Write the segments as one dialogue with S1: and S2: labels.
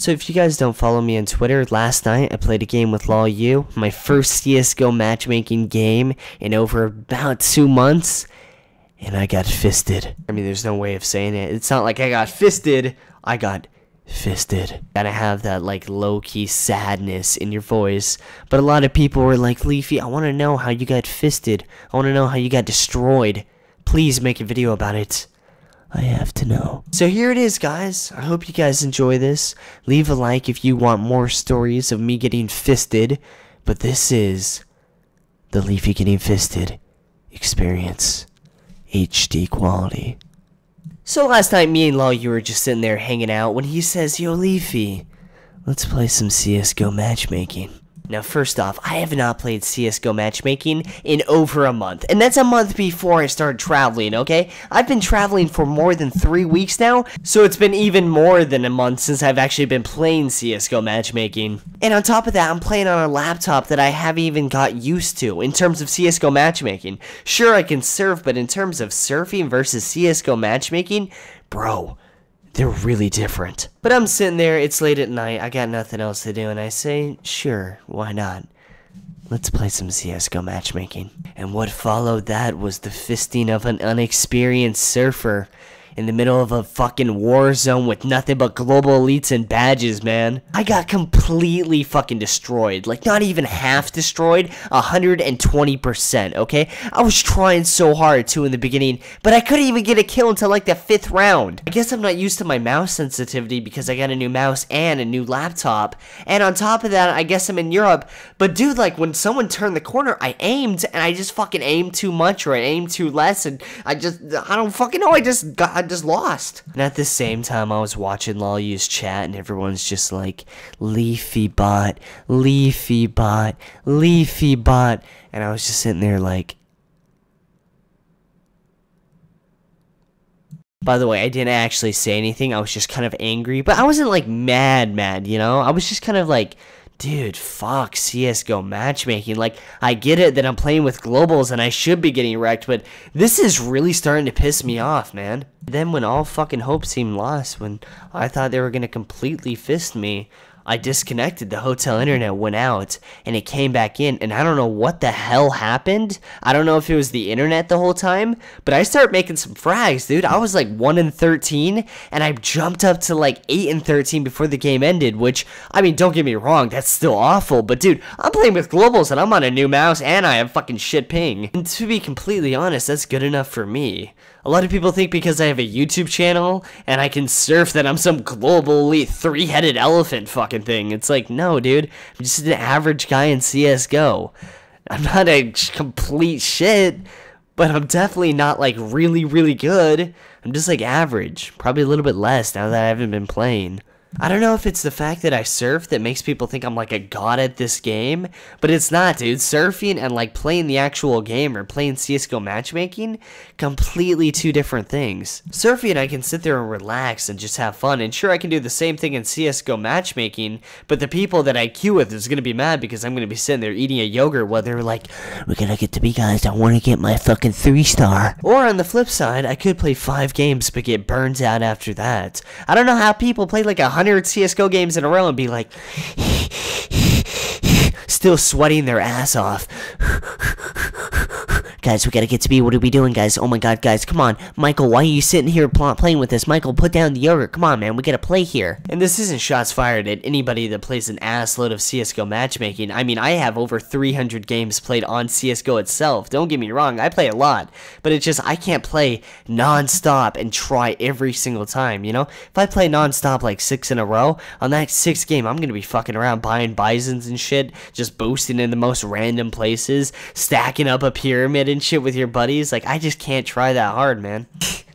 S1: So if you guys don't follow me on Twitter, last night I played a game with LawU, my first CSGO matchmaking game in over about two months, and I got fisted. I mean, there's no way of saying it. It's not like I got fisted, I got fisted. Gotta have that like low-key sadness in your voice. But a lot of people were like, Leafy, I wanna know how you got fisted. I wanna know how you got destroyed. Please make a video about it. I have to know. So here it is, guys. I hope you guys enjoy this. Leave a like if you want more stories of me getting fisted. But this is the Leafy getting fisted experience. HD quality. So last night, me and Law, you were just sitting there hanging out when he says, Yo, Leafy, let's play some CSGO matchmaking. Now, first off, I have not played CSGO matchmaking in over a month, and that's a month before I started traveling, okay? I've been traveling for more than three weeks now, so it's been even more than a month since I've actually been playing CSGO matchmaking. And on top of that, I'm playing on a laptop that I haven't even got used to in terms of CSGO matchmaking. Sure, I can surf, but in terms of surfing versus CSGO matchmaking, bro, they're really different. But I'm sitting there, it's late at night, I got nothing else to do, and I say, sure, why not? Let's play some CSGO matchmaking. And what followed that was the fisting of an unexperienced surfer in the middle of a fucking war zone with nothing but global elites and badges, man. I got completely fucking destroyed. Like, not even half destroyed, 120%, okay? I was trying so hard, too, in the beginning, but I couldn't even get a kill until, like, the fifth round. I guess I'm not used to my mouse sensitivity because I got a new mouse and a new laptop. And on top of that, I guess I'm in Europe. But, dude, like, when someone turned the corner, I aimed, and I just fucking aimed too much, or I aimed too less, and I just, I don't fucking know, I just got, I just lost. And at the same time, I was watching LawU's chat, and everyone's just like, Leafy bot, Leafy bot, Leafy bot. And I was just sitting there like, By the way, I didn't actually say anything. I was just kind of angry, but I wasn't like mad, mad, you know? I was just kind of like, dude, fuck CSGO matchmaking. Like, I get it that I'm playing with globals and I should be getting wrecked, but this is really starting to piss me off, man. Then when all fucking hope seemed lost, when I thought they were gonna completely fist me, I disconnected, the hotel internet went out, and it came back in, and I don't know what the hell happened. I don't know if it was the internet the whole time, but I started making some frags, dude. I was like 1 in 13, and I jumped up to like 8 in 13 before the game ended, which, I mean, don't get me wrong, that's still awful, but dude, I'm playing with globals, and I'm on a new mouse, and I have fucking shit ping. And to be completely honest, that's good enough for me. A lot of people think because I have a YouTube channel and I can surf that I'm some global elite three-headed elephant fucking thing. It's like, no, dude. I'm just an average guy in CSGO. I'm not a complete shit, but I'm definitely not like really, really good. I'm just like average. Probably a little bit less now that I haven't been playing. I don't know if it's the fact that I surf that makes people think I'm like a god at this game, but it's not, dude. Surfing and like playing the actual game or playing CSGO matchmaking, completely two different things. Surfing, I can sit there and relax and just have fun, and sure, I can do the same thing in CSGO matchmaking, but the people that I queue with is gonna be mad because I'm gonna be sitting there eating a yogurt while they're like, we're gonna get to be guys, I wanna get my fucking three star. Or on the flip side, I could play five games but get burned out after that. I don't know how people play like a 100 CSGO games in a row and be like, still sweating their ass off. guys, we gotta get to B. What are we doing, guys? Oh my god, guys, come on. Michael, why are you sitting here pl playing with us? Michael, put down the yogurt. Come on, man, we gotta play here. And this isn't shots fired at anybody that plays an assload of CSGO matchmaking. I mean, I have over 300 games played on CSGO itself. Don't get me wrong, I play a lot. But it's just, I can't play non-stop and try every single time, you know? If I play non-stop like six in a row, on that sixth game, I'm gonna be fucking around buying Bizons and shit, just boosting in the most random places, stacking up a pyramid and shit with your buddies. Like, I just can't try that hard, man.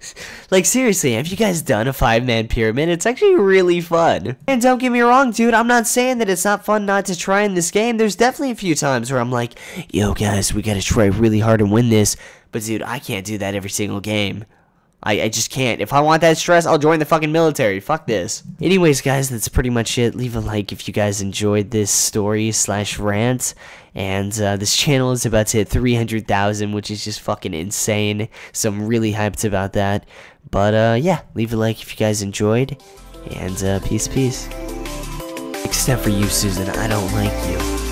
S1: like, seriously, have you guys done a five man pyramid? It's actually really fun. And don't get me wrong, dude, I'm not saying that it's not fun not to try in this game. There's definitely a few times where I'm like, yo, guys, we gotta try really hard and win this. But, dude, I can't do that every single game. I, I just can't. If I want that stress, I'll join the fucking military. Fuck this. Anyways, guys, that's pretty much it. Leave a like if you guys enjoyed this story slash rant. And uh, this channel is about to hit 300,000, which is just fucking insane. So I'm really hyped about that. But uh, yeah, leave a like if you guys enjoyed. And uh, peace, peace. Except for you, Susan. I don't like you.